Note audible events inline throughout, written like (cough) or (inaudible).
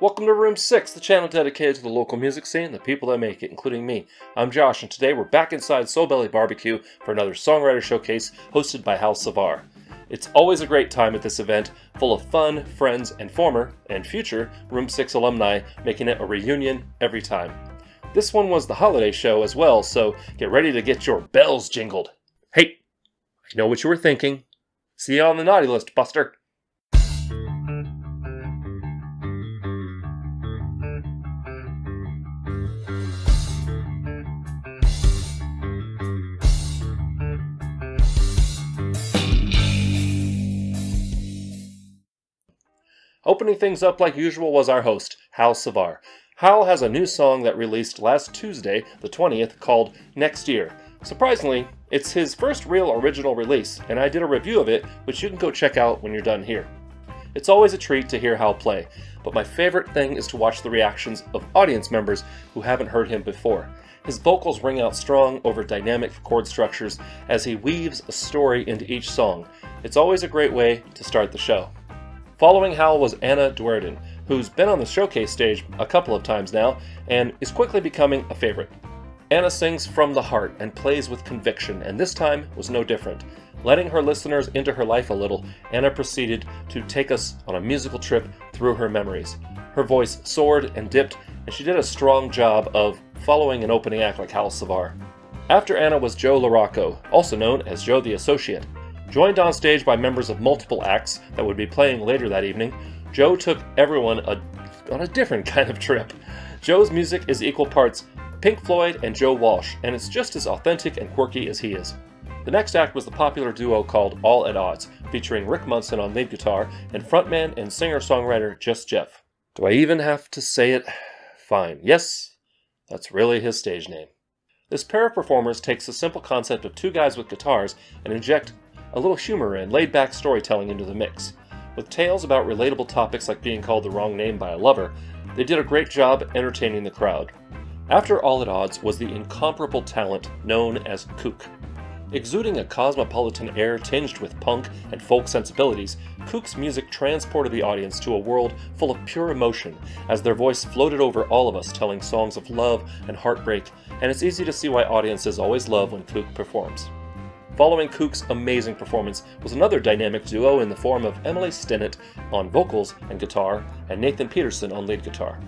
Welcome to Room 6, the channel dedicated to the local music scene and the people that make it, including me. I'm Josh, and today we're back inside Soulbelly Barbecue for another songwriter showcase hosted by Hal Savar. It's always a great time at this event, full of fun, friends, and former and future Room 6 alumni, making it a reunion every time. This one was the holiday show as well, so get ready to get your bells jingled. Hey, I know what you were thinking. See you on the naughty list, Buster. Opening things up like usual was our host, Hal Savar. Hal has a new song that released last Tuesday, the 20th, called Next Year. Surprisingly, it's his first real original release, and I did a review of it, which you can go check out when you're done here. It's always a treat to hear Hal play, but my favorite thing is to watch the reactions of audience members who haven't heard him before. His vocals ring out strong over dynamic chord structures as he weaves a story into each song. It's always a great way to start the show. Following Hal was Anna Duerden, who's been on the showcase stage a couple of times now and is quickly becoming a favorite. Anna sings from the heart and plays with conviction, and this time was no different. Letting her listeners into her life a little, Anna proceeded to take us on a musical trip through her memories. Her voice soared and dipped, and she did a strong job of following an opening act like Hal Savar. After Anna was Joe LaRocco, also known as Joe the Associate. Joined on stage by members of multiple acts that would be playing later that evening, Joe took everyone a, on a different (laughs) kind of trip. Joe's music is equal parts Pink Floyd and Joe Walsh, and it's just as authentic and quirky as he is. The next act was the popular duo called All at Odds, featuring Rick Munson on lead guitar and frontman and singer songwriter Just Jeff. Do I even have to say it? Fine. Yes, that's really his stage name. This pair of performers takes the simple concept of two guys with guitars and inject a little humor and laid back storytelling into the mix. With tales about relatable topics like being called the wrong name by a lover, they did a great job entertaining the crowd. After All at Odds was the incomparable talent known as Kook. Exuding a cosmopolitan air tinged with punk and folk sensibilities, Kook's music transported the audience to a world full of pure emotion as their voice floated over all of us telling songs of love and heartbreak, and it's easy to see why audiences always love when Kook performs. Following Kook's amazing performance was another dynamic duo in the form of Emily Stinnett on vocals and guitar and Nathan Peterson on lead guitar.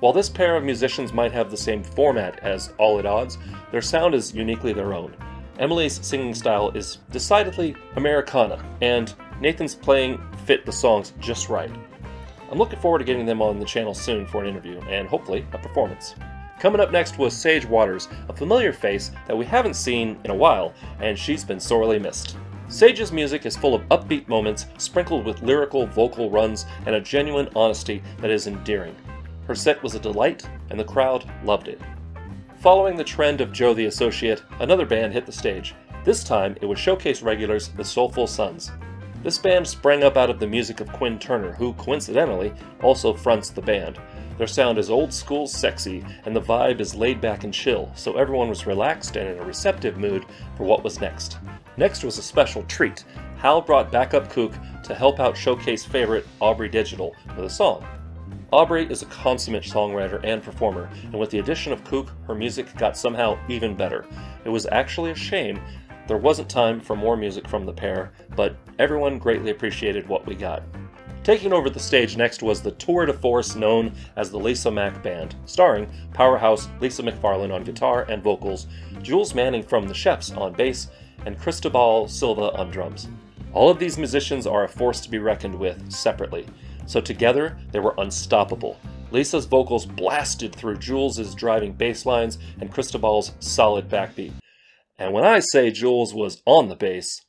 While this pair of musicians might have the same format as All at Odds, their sound is uniquely their own. Emily's singing style is decidedly Americana, and Nathan's playing fit the songs just right. I'm looking forward to getting them on the channel soon for an interview and hopefully a performance. Coming up next was Sage Waters, a familiar face that we haven't seen in a while, and she's been sorely missed. Sage's music is full of upbeat moments, sprinkled with lyrical vocal runs and a genuine honesty that is endearing. Her set was a delight, and the crowd loved it. Following the trend of Joe the Associate, another band hit the stage. This time, it was showcase regulars the Soulful Sons. This band sprang up out of the music of Quinn Turner, who, coincidentally, also fronts the band. Their sound is old school sexy, and the vibe is laid back and chill, so everyone was relaxed and in a receptive mood for what was next. Next was a special treat. Hal brought backup Kook to help out showcase favorite Aubrey Digital with a song. Aubrey is a consummate songwriter and performer, and with the addition of Kook, her music got somehow even better. It was actually a shame there wasn't time for more music from the pair, but everyone greatly appreciated what we got. Taking over the stage next was the tour de force known as the Lisa Mac Band, starring powerhouse Lisa McFarland on guitar and vocals, Jules Manning from the Chefs on bass, and Cristobal Silva on drums. All of these musicians are a force to be reckoned with separately, so together they were unstoppable. Lisa's vocals blasted through Jules' driving bass lines and Cristobal's solid backbeat. And when I say Jules was on the base,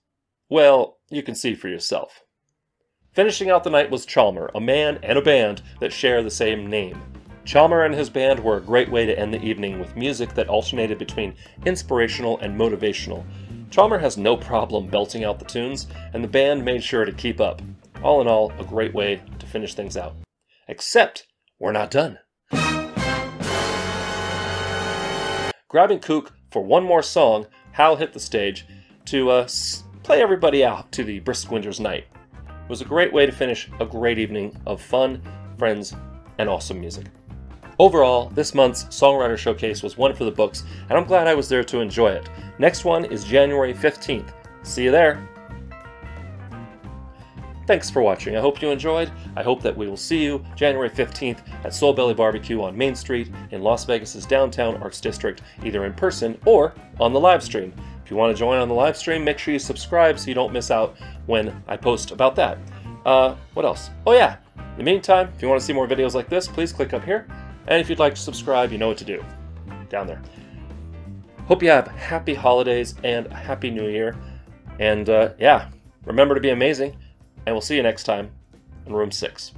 well, you can see for yourself. Finishing out the night was Chalmer, a man and a band that share the same name. Chalmer and his band were a great way to end the evening with music that alternated between inspirational and motivational. Chalmer has no problem belting out the tunes, and the band made sure to keep up. All in all, a great way to finish things out. Except, we're not done. Grabbing Kook for one more song, Hal hit the stage to uh, play everybody out to the Brisk Winter's Night. It was a great way to finish a great evening of fun, friends, and awesome music. Overall, this month's Songwriter Showcase was one for the books, and I'm glad I was there to enjoy it. Next one is January 15th. See you there! Thanks for watching. I hope you enjoyed. I hope that we will see you January 15th at Soulbelly Barbecue on Main Street in Las Vegas's downtown Arts District, either in person or on the live stream. If you want to join on the live stream, make sure you subscribe so you don't miss out when I post about that. Uh, what else? Oh yeah, in the meantime, if you want to see more videos like this, please click up here. And if you'd like to subscribe, you know what to do. Down there. Hope you have happy holidays and a happy new year. And uh, yeah, remember to be amazing and we'll see you next time in room 6.